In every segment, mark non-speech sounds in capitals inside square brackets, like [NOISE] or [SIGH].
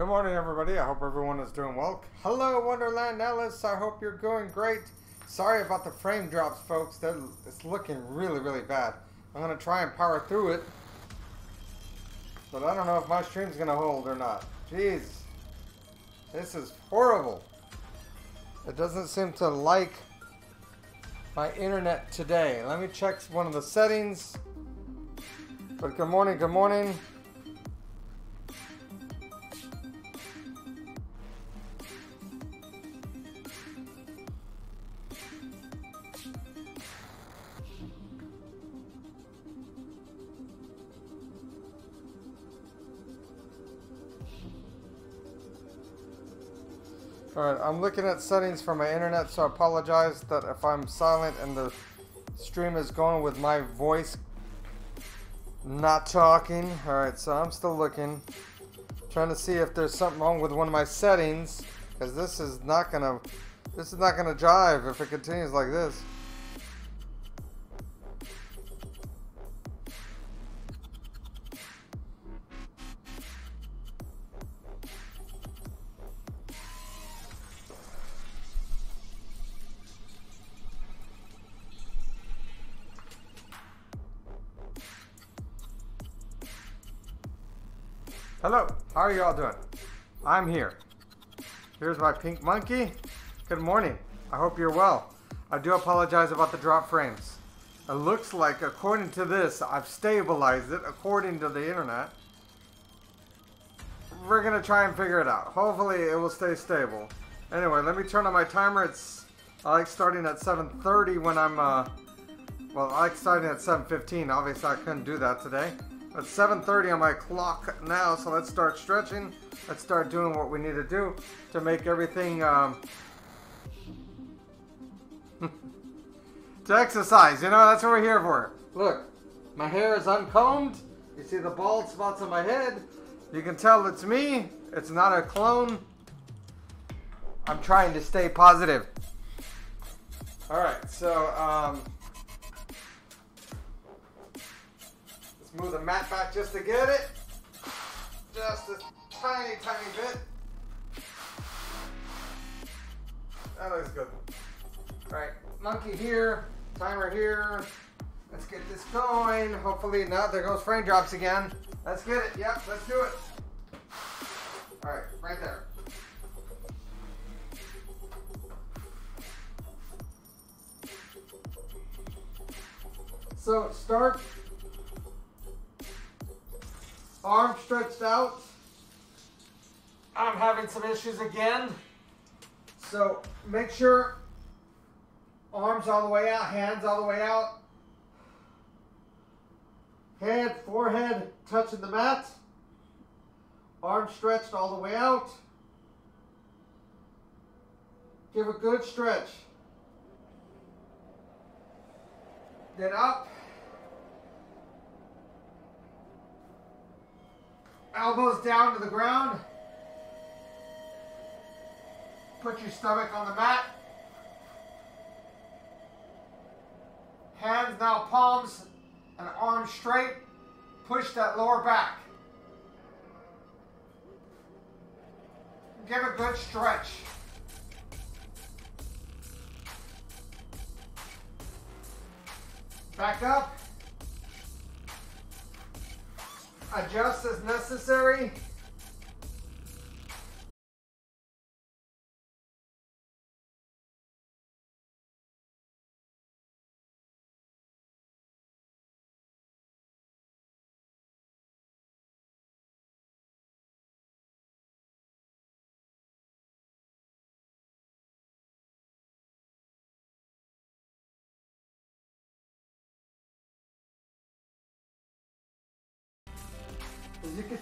Good morning, everybody. I hope everyone is doing well. Hello, Wonderland Alice. I hope you're going great. Sorry about the frame drops, folks. They're, it's looking really, really bad. I'm going to try and power through it. But I don't know if my stream's going to hold or not. Jeez. This is horrible. It doesn't seem to like my internet today. Let me check one of the settings. But good morning, good morning. Alright, I'm looking at settings for my internet, so I apologize that if I'm silent and the stream is going with my voice not talking. Alright, so I'm still looking. Trying to see if there's something wrong with one of my settings. Because this is not gonna this is not gonna jive if it continues like this. How are you all doing? I'm here. Here's my pink monkey. Good morning. I hope you're well. I do apologize about the drop frames. It looks like, according to this, I've stabilized it according to the internet. We're gonna try and figure it out. Hopefully it will stay stable. Anyway, let me turn on my timer. It's I like starting at 7.30 when I'm, uh, well, I like starting at 7.15. Obviously I couldn't do that today. It's 7.30 on my clock now, so let's start stretching. Let's start doing what we need to do to make everything, um, [LAUGHS] to exercise, you know, that's what we're here for. Look, my hair is uncombed. You see the bald spots on my head. You can tell it's me. It's not a clone. I'm trying to stay positive. All right, so, um, move the mat back just to get it. Just a tiny, tiny bit. That looks good. All right, monkey here, timer here. Let's get this going. Hopefully, now there goes frame drops again. Let's get it. Yep, let's do it. All right, right there. So start Arm stretched out. I'm having some issues again. So make sure arms all the way out, hands all the way out. Head, forehead touching the mat. Arms stretched all the way out. Give a good stretch. Then up. Elbows down to the ground. Put your stomach on the mat. Hands now palms and arms straight. Push that lower back. Give a good stretch. Back up. Adjust as necessary.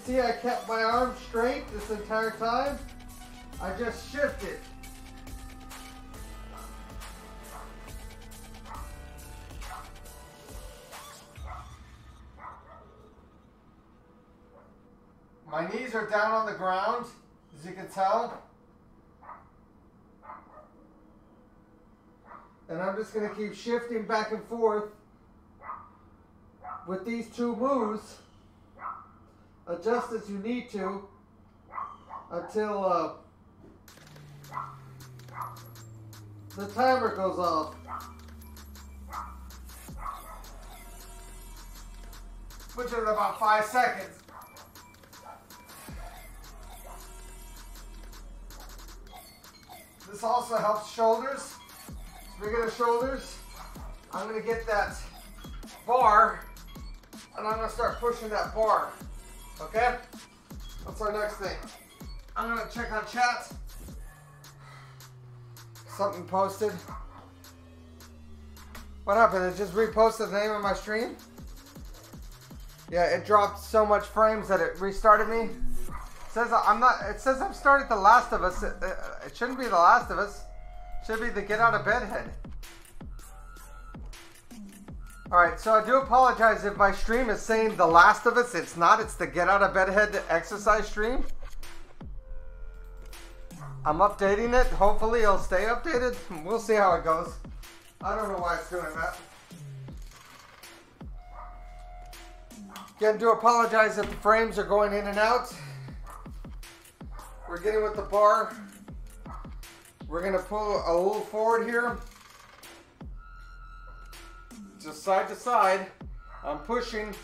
See, I kept my arm straight this entire time. I just shifted. My knees are down on the ground, as you can tell. And I'm just going to keep shifting back and forth with these two moves adjust as you need to. until uh, the timer goes off. Which is about five seconds. This also helps shoulders. Speaking of shoulders, I'm gonna get that bar and I'm gonna start pushing that bar. Okay? What's our next thing? I'm gonna check on chat. Something posted. What happened? It just reposted the name of my stream? Yeah, it dropped so much frames that it restarted me. It says I'm not. It says I've started The Last of Us. It, it shouldn't be The Last of Us. It should be the Get Out of Bed head. All right, so I do apologize if my stream is saying The Last of Us. It's not. It's the Get Out of Bed head exercise stream. I'm updating it. Hopefully, it'll stay updated. We'll see how it goes. I don't know why it's doing that. Again, do apologize if the frames are going in and out. We're getting with the bar. We're gonna pull a little forward here. Just side to side. I'm pushing.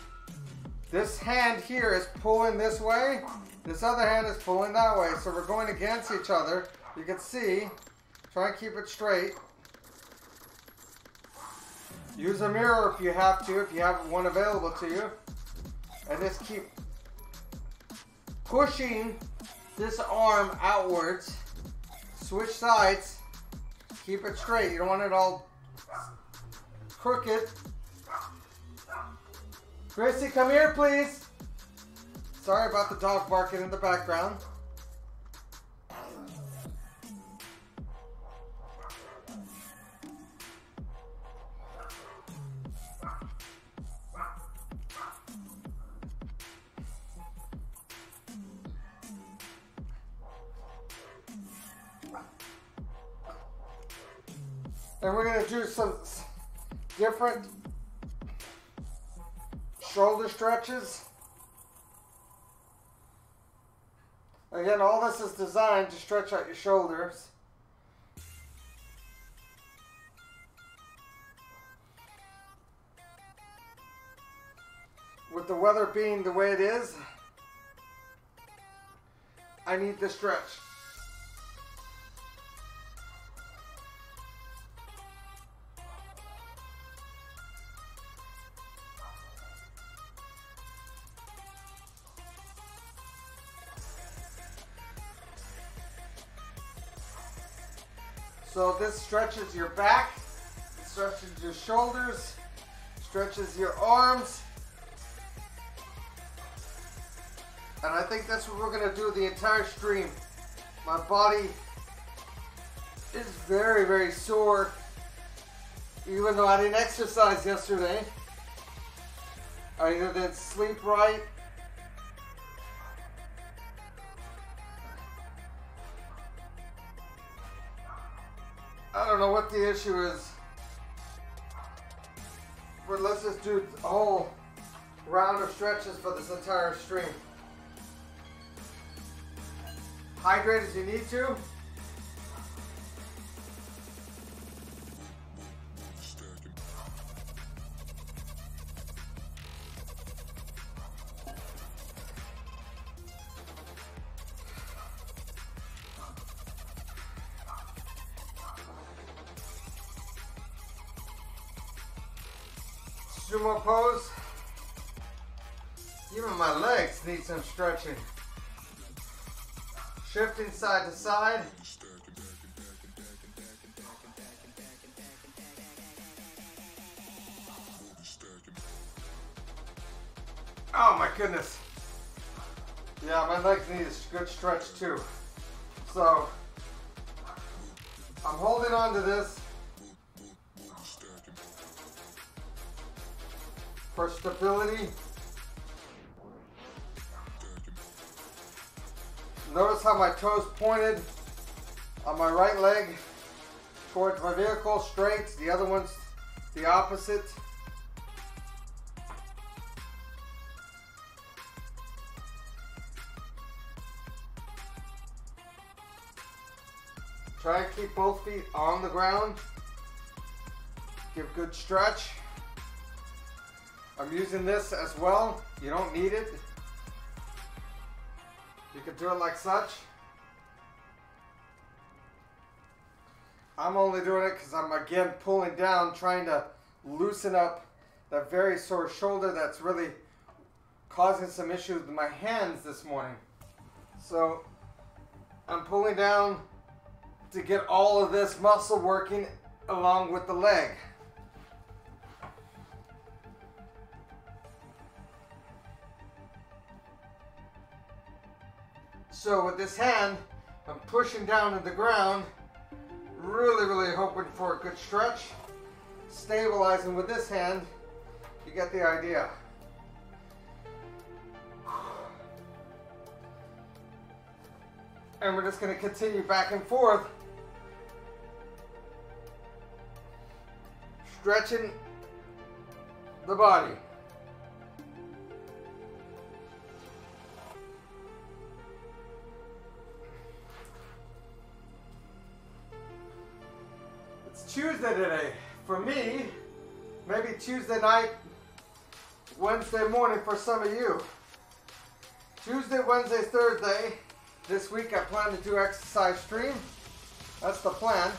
This hand here is pulling this way. This other hand is pulling that way. So we're going against each other. You can see. Try and keep it straight. Use a mirror if you have to, if you have one available to you. And just keep pushing this arm outwards. Switch sides. Keep it straight. You don't want it all crooked. Gracie, come here, please. Sorry about the dog barking in the background. And we're to do some different shoulder stretches. Again, all this is designed to stretch out your shoulders. With the weather being the way it is, I need to stretch. This stretches your back, stretches your shoulders, stretches your arms. And I think that's what we're gonna do the entire stream. My body is very, very sore, even though I didn't exercise yesterday. I either didn't sleep right I don't know what the issue is. But let's just do a whole round of stretches for this entire stream. Hydrate as you need to. Stretching. Shifting side to side. Oh my goodness. Yeah, my legs need a good stretch too. So, I'm holding on to this. For stability. Notice how my toes pointed on my right leg towards my vehicle, straight. The other one's the opposite. Try to keep both feet on the ground. Give good stretch. I'm using this as well. You don't need it. Can do it like such. I'm only doing it because I'm again pulling down, trying to loosen up that very sore shoulder that's really causing some issues with my hands this morning. So I'm pulling down to get all of this muscle working along with the leg. So with this hand, I'm pushing down to the ground, really, really hoping for a good stretch. Stabilizing with this hand, you get the idea. And we're just gonna continue back and forth. Stretching the body. Tuesday today. For me, maybe Tuesday night, Wednesday morning for some of you. Tuesday, Wednesday, Thursday. This week I plan to do exercise stream. That's the plan.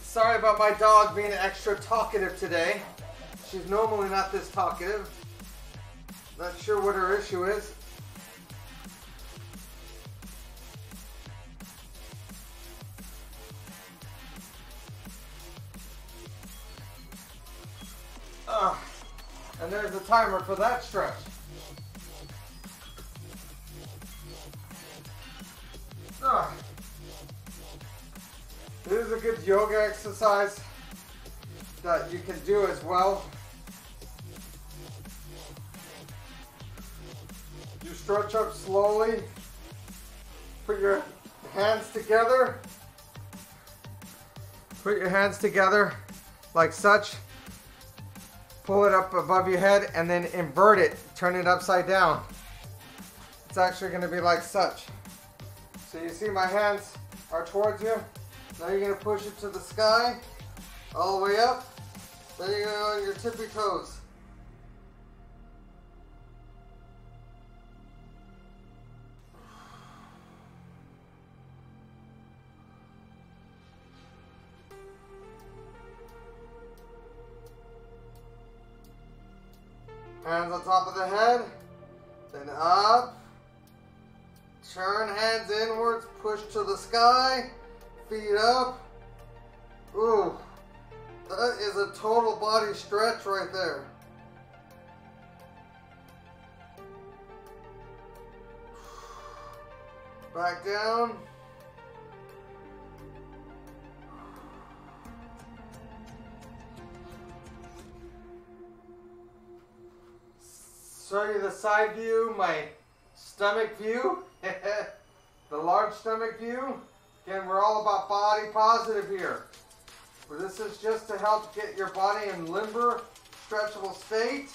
Sorry about my dog being extra talkative today. She's normally not this talkative. Not sure what her issue is. And there's a timer for that stretch. This is a good yoga exercise that you can do as well. You stretch up slowly. Put your hands together. Put your hands together like such. Pull it up above your head and then invert it. Turn it upside down. It's actually going to be like such. So you see my hands are towards you. Now you're going to push it to the sky, all the way up. Then you're going to go on your tippy toes. Hands on top of the head, then up. Turn hands inwards, push to the sky, feet up. Ooh, that is a total body stretch right there. Back down. Show you the side view, my stomach view, [LAUGHS] the large stomach view. Again, we're all about body positive here. Where this is just to help get your body in limber, stretchable state.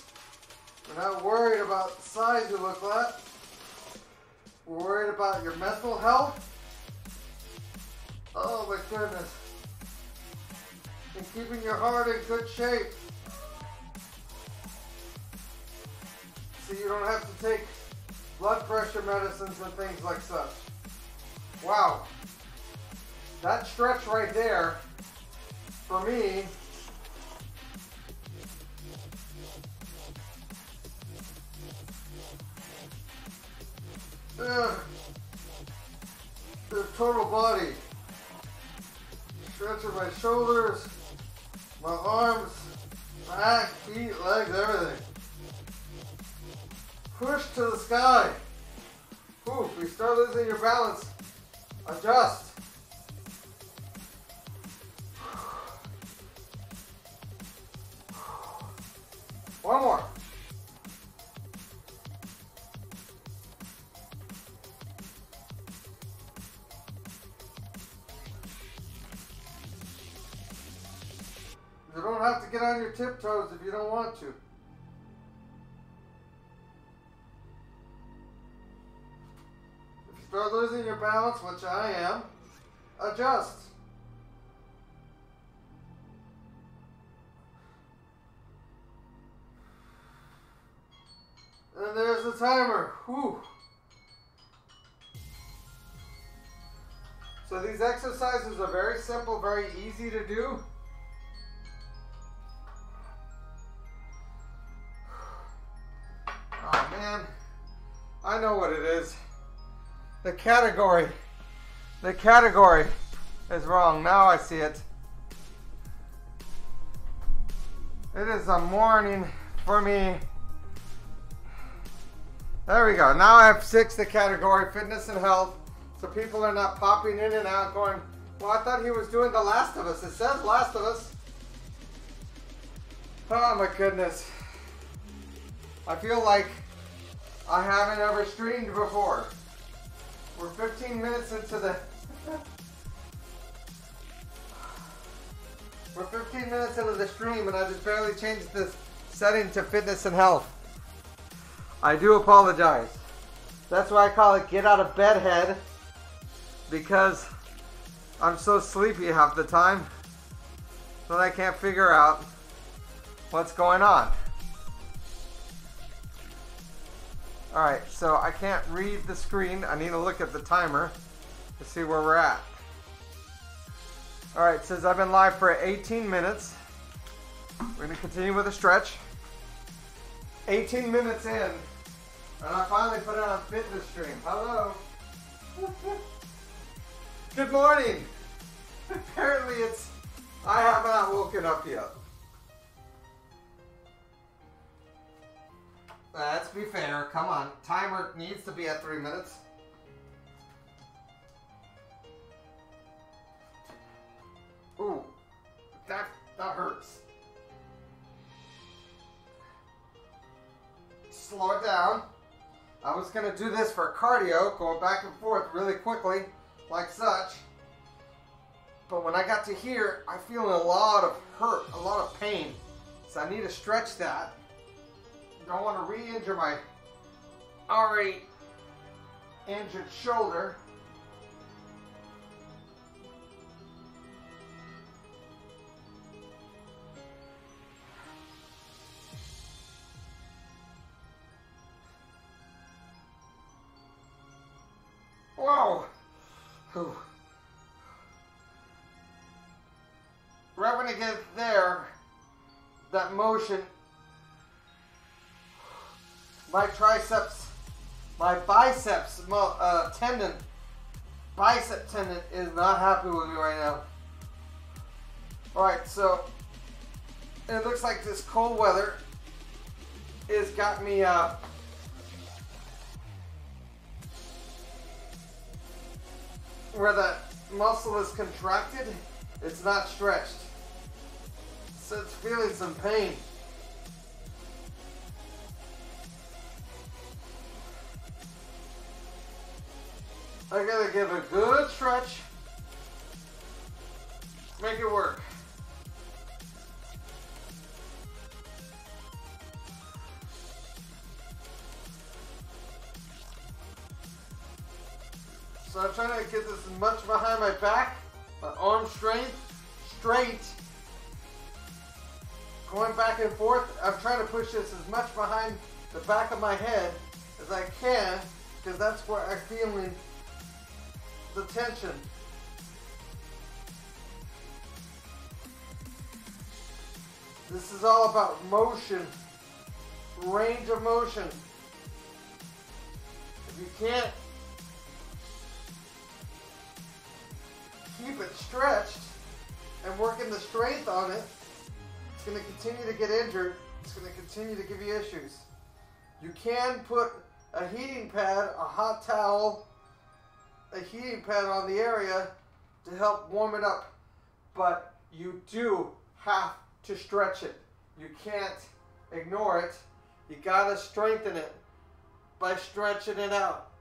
We're not worried about the size you look like. We're worried about your mental health. Oh my goodness. And keeping your heart in good shape. So you don't have to take blood pressure medicines and things like such. Wow. That stretch right there, for me, the total body. stretch of my shoulders, my arms, back, feet, legs, everything. Push to the sky. Ooh, if you start losing your balance, adjust. One more. You don't have to get on your tiptoes if you don't want to. Balance, which I am, adjust. And there's the timer. Whew. So these exercises are very simple, very easy to do. The category, the category is wrong. Now I see it. It is a morning for me. There we go. Now I have six the category, fitness and health. So people are not popping in and out going, well, I thought he was doing The Last of Us. It says Last of Us. Oh my goodness. I feel like I haven't ever streamed before. We're 15 minutes into the... We're 15 minutes into the stream and I just barely changed this setting to fitness and health. I do apologize. That's why I call it get out of bed head because I'm so sleepy half the time that I can't figure out what's going on. Alright, so I can't read the screen. I need to look at the timer to see where we're at. Alright, it says I've been live for 18 minutes. We're going to continue with a stretch. 18 minutes in, and I finally put it on fitness stream. Hello. [LAUGHS] Good morning. [LAUGHS] Apparently it's, I have not woken up yet. Let's be fair. Come on. Timer needs to be at three minutes. Ooh, that, that hurts. Slow it down. I was going to do this for cardio, going back and forth really quickly like such. But when I got to here, I feel a lot of hurt, a lot of pain. So I need to stretch that. Don't want to re-injure my already injured shoulder. Whoa! Whew. Right when I get there, that motion, my triceps, my biceps uh, tendon, bicep tendon is not happy with me right now. Alright, so it looks like this cold weather has got me uh, where that muscle is contracted, it's not stretched. So it's feeling some pain. I gotta give a good stretch. Make it work. So I'm trying to get this as much behind my back, my arm strength, straight. Going back and forth, I'm trying to push this as much behind the back of my head as I can, because that's where I'm feeling the tension. This is all about motion, range of motion. If you can't keep it stretched and working the strength on it, it's going to continue to get injured. It's going to continue to give you issues. You can put a heating pad, a hot towel, a heating pad on the area to help warm it up, but you do have to stretch it. You can't ignore it. You got to strengthen it by stretching it out.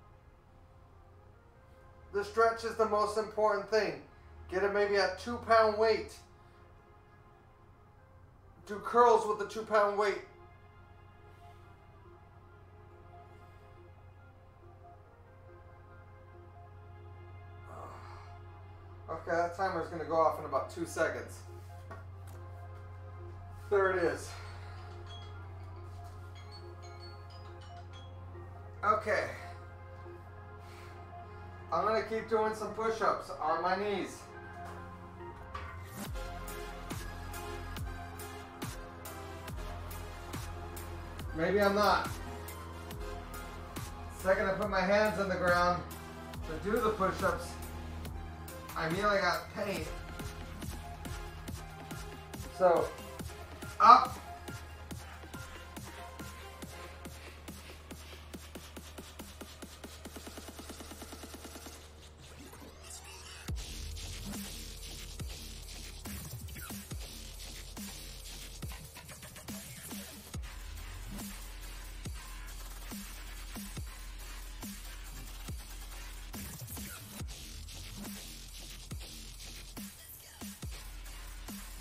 The stretch is the most important thing. Get it maybe at two pound weight. Do curls with the two pound weight. Uh, okay, that timer is going to go off in about two seconds. There it is. Okay. I'm going to keep doing some push-ups on my knees. Maybe I'm not. Second I put my hands on the ground to do the push-ups, I immediately got pain. So, up,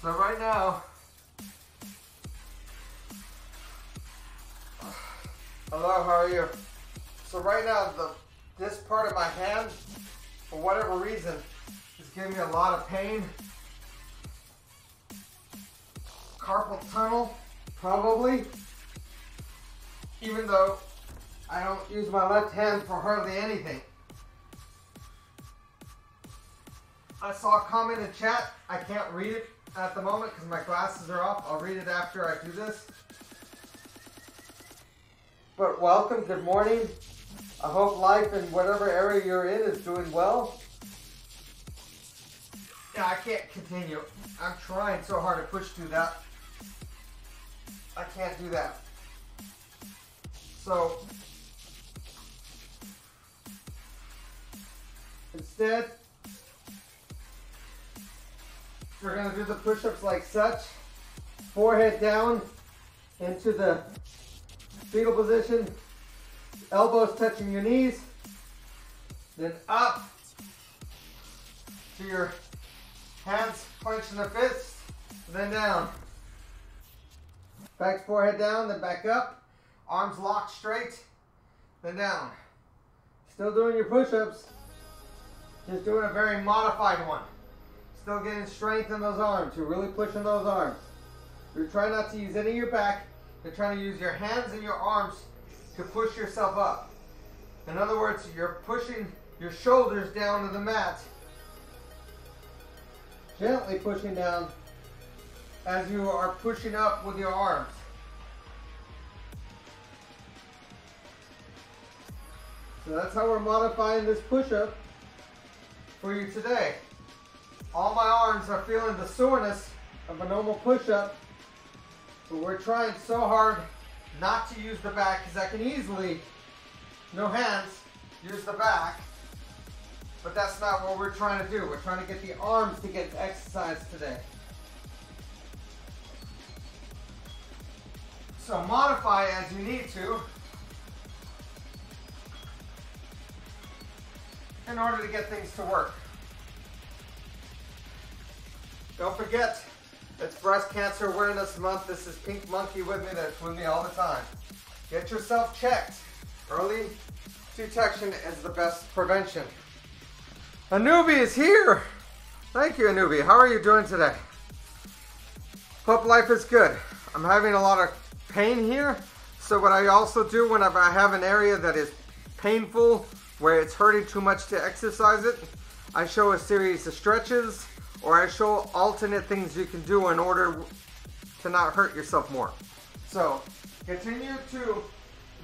So right now, hello, how are you? So right now, the this part of my hand, for whatever reason, is giving me a lot of pain. Carpal tunnel, probably. Even though I don't use my left hand for hardly anything. I saw a comment in chat. I can't read it at the moment because my glasses are off. I'll read it after I do this. But welcome, good morning. I hope life in whatever area you're in is doing well. Yeah, I can't continue. I'm trying so hard to push through that. I can't do that. So, instead, we're going to do the push-ups like such. Forehead down into the fetal position. Elbows touching your knees. Then up to your hands clenching the fists. Then down. Back forehead down, then back up. Arms locked straight. Then down. Still doing your push-ups. Just doing a very modified one. Still getting strength in those arms. You're really pushing those arms. You're trying not to use any of your back. You're trying to use your hands and your arms to push yourself up. In other words, you're pushing your shoulders down to the mat. Gently pushing down as you are pushing up with your arms. So that's how we're modifying this push-up for you today. All my arms are feeling the soreness of a normal push-up, but we're trying so hard not to use the back because I can easily, no hands, use the back. But that's not what we're trying to do. We're trying to get the arms to get exercise today. So modify as you need to in order to get things to work. Don't forget, it's Breast Cancer Awareness Month. This is Pink Monkey with me that's with me all the time. Get yourself checked. Early detection is the best prevention. Anubi is here. Thank you, Anubi. How are you doing today? Hope life is good. I'm having a lot of pain here. So what I also do whenever I have an area that is painful, where it's hurting too much to exercise it, I show a series of stretches or I show alternate things you can do in order to not hurt yourself more. So continue to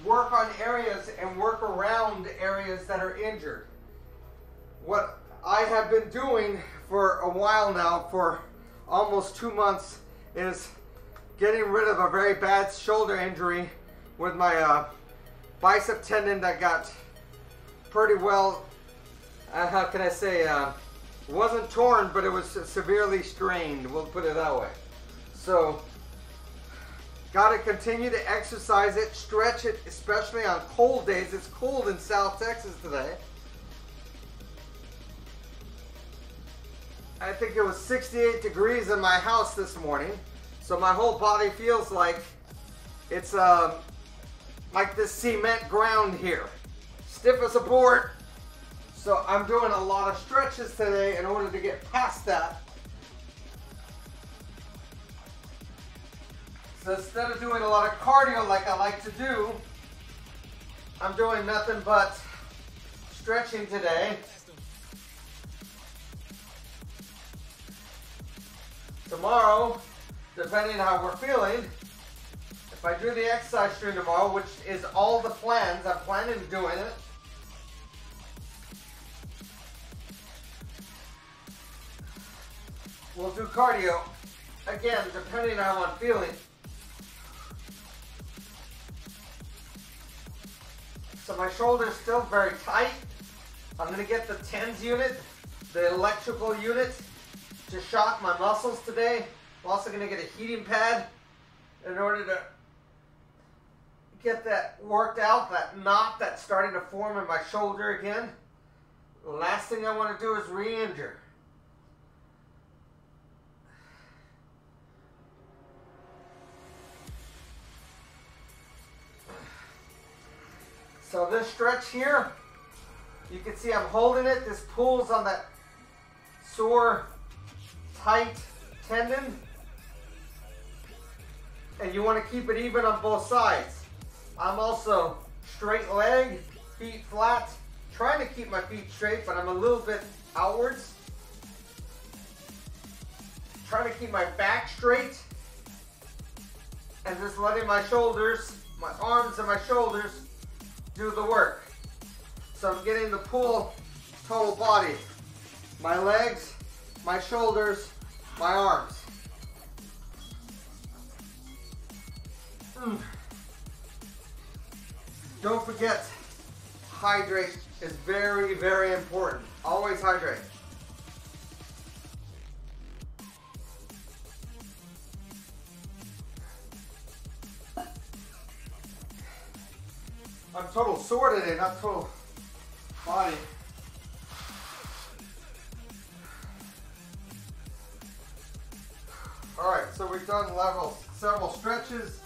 work on areas and work around areas that are injured. What I have been doing for a while now, for almost two months, is getting rid of a very bad shoulder injury with my uh, bicep tendon that got pretty well, uh, how can I say, uh, wasn't torn, but it was severely strained. We'll put it that way. So, got to continue to exercise it, stretch it, especially on cold days. It's cold in South Texas today. I think it was 68 degrees in my house this morning. So my whole body feels like it's uh, like this cement ground here. Stiff as a board, So I'm doing a lot of stretches today in order to get past that. So instead of doing a lot of cardio like I like to do, I'm doing nothing but stretching today. Tomorrow, depending on how we're feeling, if I do the exercise stream tomorrow, which is all the plans, I'm planning on doing it. We'll do cardio, again, depending on how I'm feeling. So my shoulder's still very tight. I'm gonna get the TENS unit, the electrical unit, to shock my muscles today. I'm also gonna get a heating pad in order to get that worked out, that knot that's starting to form in my shoulder again. The last thing I want to do is re-injure. So this stretch here, you can see I'm holding it. This pulls on that sore, tight tendon. And you want to keep it even on both sides. I'm also straight leg, feet flat, trying to keep my feet straight, but I'm a little bit outwards. Trying to keep my back straight and just letting my shoulders, my arms and my shoulders do the work. So I'm getting the pull total body. My legs, my shoulders, my arms. Mm. Don't forget, hydrate is very, very important. Always hydrate. Total sore today, not total body. All right, so we've done level several stretches.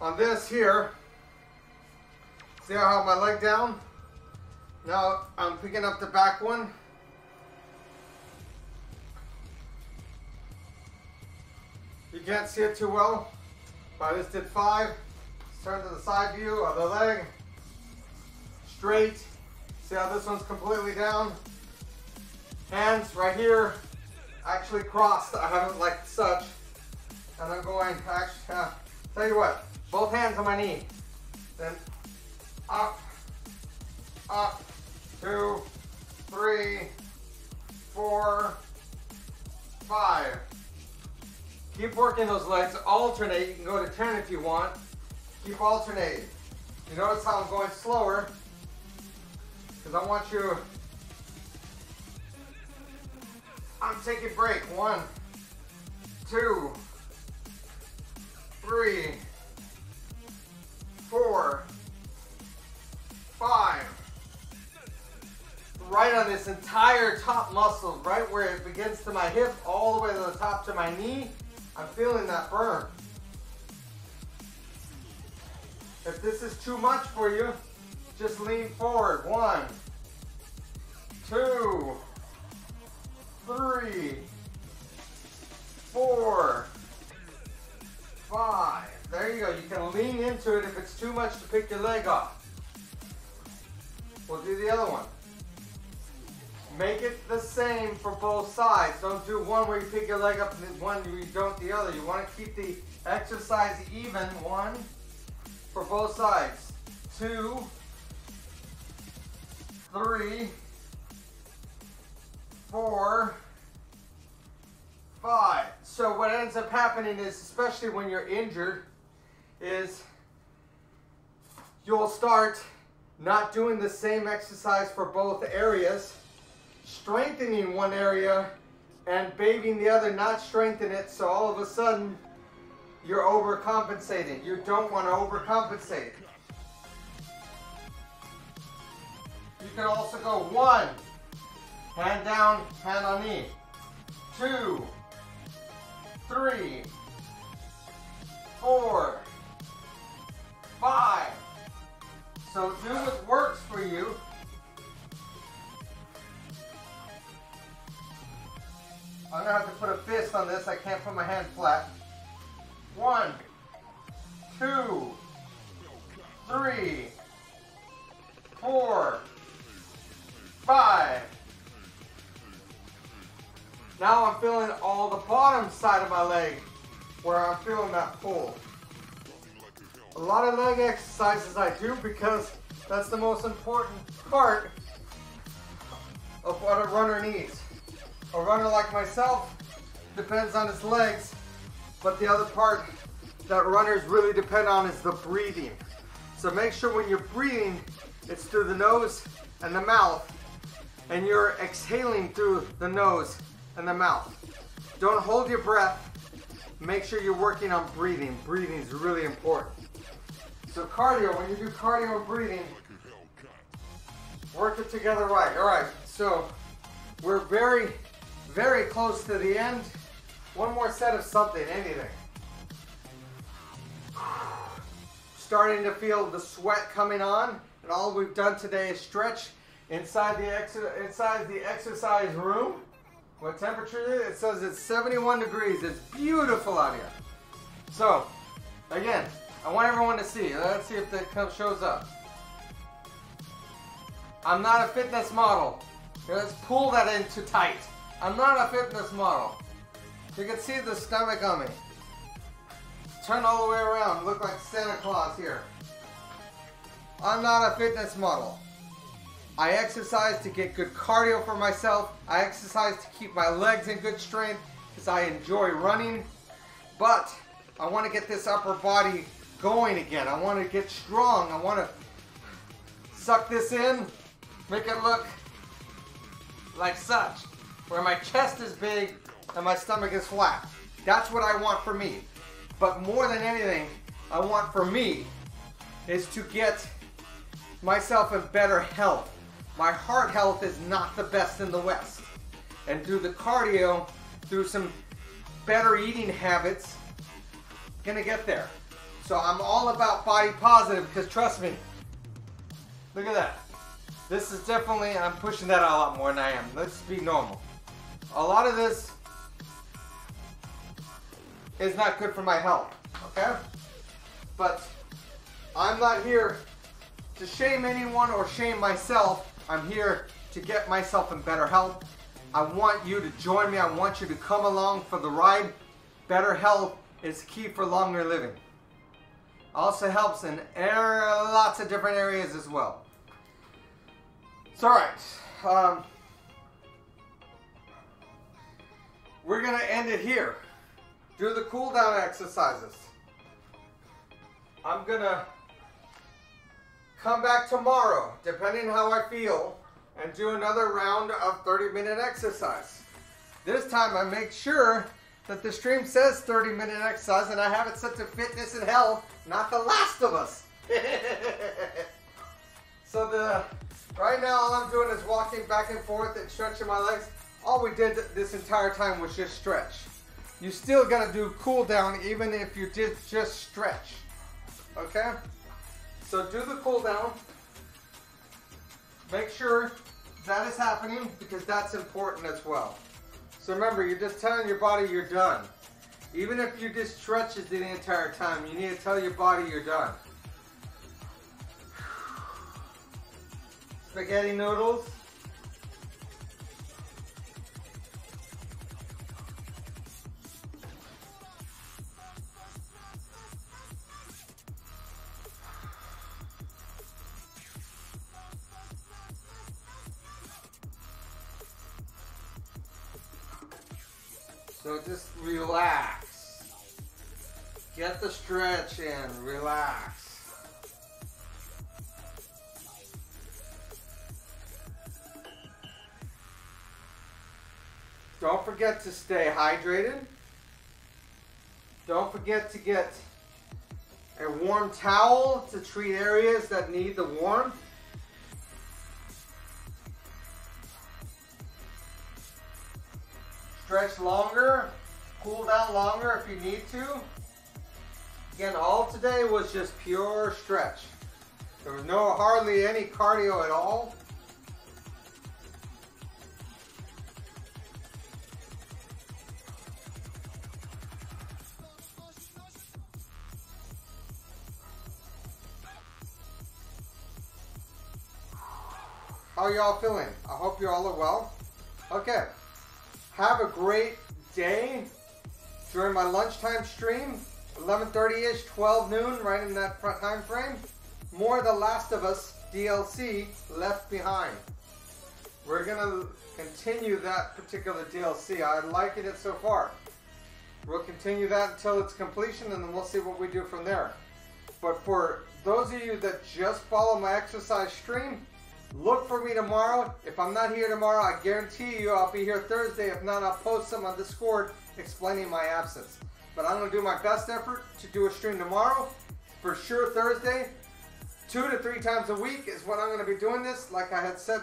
On this here, see how I have my leg down? Now I'm picking up the back one. Can't see it too well, but I just did five. Let's turn to the side view of the leg. Straight. See how this one's completely down? Hands right here, actually crossed. I have it like such. And I'm going, actually, uh, tell you what, both hands on my knee. Then up, up, two, three, four, five. Keep working those legs. Alternate. You can go to 10 if you want. Keep alternating. You notice how I'm going slower? Because I want you... I'm taking break. One, two, three, four, five. Right on this entire top muscle, right where it begins to my hip, all the way to the top to my knee. I'm feeling that burn. If this is too much for you, just lean forward. One, two, three, four, five. There you go. You can lean into it if it's too much to pick your leg off. We'll do the other one. Make it the same for both sides. Don't do one where you pick your leg up and one you don't the other. You want to keep the exercise even. One for both sides. Two, three, four, five. So what ends up happening is, especially when you're injured, is you'll start not doing the same exercise for both areas strengthening one area and babying the other, not strengthen it, so all of a sudden you're overcompensating. You don't want to overcompensate. You can also go one, hand down, hand on knee. Two, three, four, five. So do what works for you. I'm gonna have to put a fist on this. I can't put my hand flat. One, two, three, four, five. Now I'm feeling all the bottom side of my leg where I'm feeling that pull. A lot of leg exercises I do because that's the most important part of what a runner needs. A runner like myself depends on his legs, but the other part that runners really depend on is the breathing. So make sure when you're breathing, it's through the nose and the mouth, and you're exhaling through the nose and the mouth. Don't hold your breath. Make sure you're working on breathing. Breathing is really important. So cardio, when you do cardio and breathing, work it together right. All right, so we're very, very close to the end. One more set of something, anything. Starting to feel the sweat coming on, and all we've done today is stretch inside the inside the exercise room. What temperature is it? It says it's 71 degrees. It's beautiful out here. So, again, I want everyone to see. Let's see if that shows up. I'm not a fitness model. let's pull that in too tight. I'm not a fitness model. You can see the stomach on me. Turn all the way around. Look like Santa Claus here. I'm not a fitness model. I exercise to get good cardio for myself. I exercise to keep my legs in good strength because I enjoy running. But I want to get this upper body going again. I want to get strong. I want to suck this in, make it look like such, where my chest is big and my stomach is flat. That's what I want for me. But more than anything, I want for me is to get myself in better health. My heart health is not the best in the West. And through the cardio, through some better eating habits, gonna get there. So I'm all about body positive because trust me, look at that. This is definitely, I'm pushing that a lot more than I am. Let's be normal. A lot of this is not good for my health, okay? But I'm not here to shame anyone or shame myself. I'm here to get myself in better health. I want you to join me. I want you to come along for the ride. Better health is key for longer living. Also helps in lots of different areas as well. So, alright. Um, we're going to end it here. Do the cool down exercises. I'm going to come back tomorrow, depending how I feel, and do another round of 30 minute exercise. This time I make sure that the stream says 30 minute exercise and I have it set to fitness and health, not the last of us. [LAUGHS] so the right now all I'm doing is walking back and forth and stretching my legs. All we did this entire time was just stretch. You still gotta do cool down even if you did just stretch. Okay? So do the cool down. Make sure that is happening because that's important as well. So remember, you're just telling your body you're done. Even if you just stretches the entire time, you need to tell your body you're done. [SIGHS] Spaghetti noodles. So just relax. Get the stretch in, relax. Don't forget to stay hydrated. Don't forget to get a warm towel to treat areas that need the warmth. Stretch longer, cool longer if you need to. Again, all today was just pure stretch. There was no hardly any cardio at all. How y'all feeling? I hope you all are well. Okay. Have a great day during my lunchtime stream. 11.30ish, 12 noon, right in that front time frame. More The Last of Us DLC left behind. We're gonna continue that particular DLC. I'm liking it so far. We'll continue that until its completion and then we'll see what we do from there. But for those of you that just follow my exercise stream, Look for me tomorrow. If I'm not here tomorrow, I guarantee you I'll be here Thursday. If not, I'll post some on Discord explaining my absence. But I'm going to do my best effort to do a stream tomorrow. For sure, Thursday. Two to three times a week is what I'm going to be doing this. Like I had said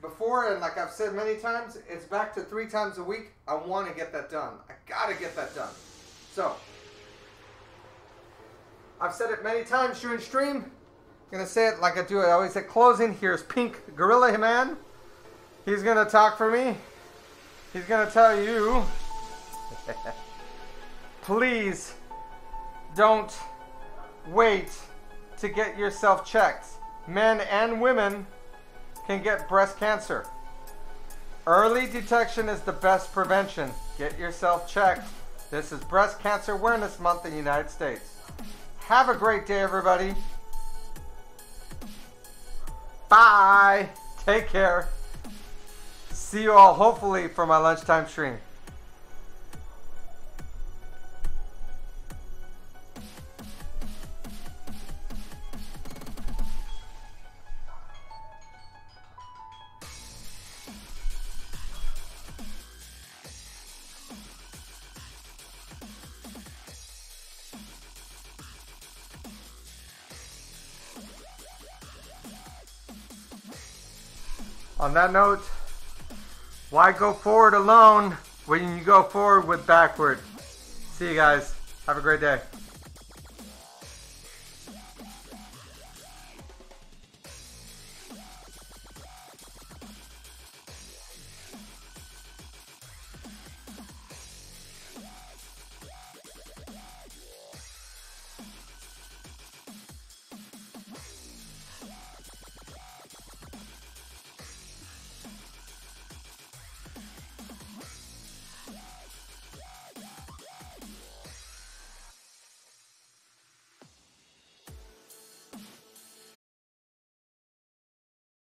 before, and like I've said many times, it's back to three times a week. I want to get that done. I got to get that done. So, I've said it many times during stream I'm gonna say it like I do. I always say closing. Here's Pink Gorilla Man. He's gonna talk for me. He's gonna tell you. [LAUGHS] please don't wait to get yourself checked. Men and women can get breast cancer. Early detection is the best prevention. Get yourself checked. This is Breast Cancer Awareness Month in the United States. Have a great day, everybody. Bye. Take care. See you all hopefully for my lunchtime stream. On that note, why go forward alone when you go forward with backward? See you guys. Have a great day.